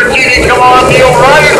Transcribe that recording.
Bertini, come on, Neil Ryan.